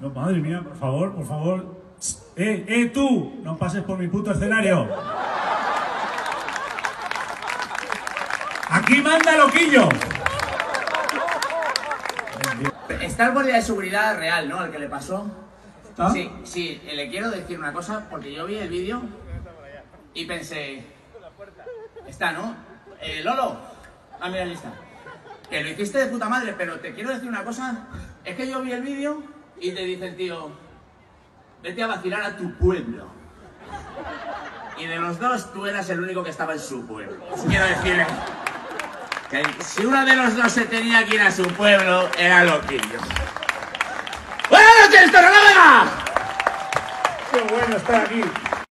No, madre mía, por favor, por favor. ¡Eh, eh, tú! No pases por mi puto escenario. Aquí manda loquillo. Está el guardia de seguridad real, ¿no? Al que le pasó. ¿Está? Sí, sí, eh, le quiero decir una cosa, porque yo vi el vídeo y pensé. Está, ¿no? Eh, Lolo. Ah, mira, ahí está. Que lo hiciste de puta madre, pero te quiero decir una cosa. Es que yo vi el vídeo y te dice el tío. Vete a vacilar a tu pueblo. Y de los dos, tú eras el único que estaba en su pueblo. Quiero decirle. Que si uno de los dos se tenía que ir a su pueblo, era Loquillo. ¡Buenas noches, Torrelavega! Qué bueno estar aquí.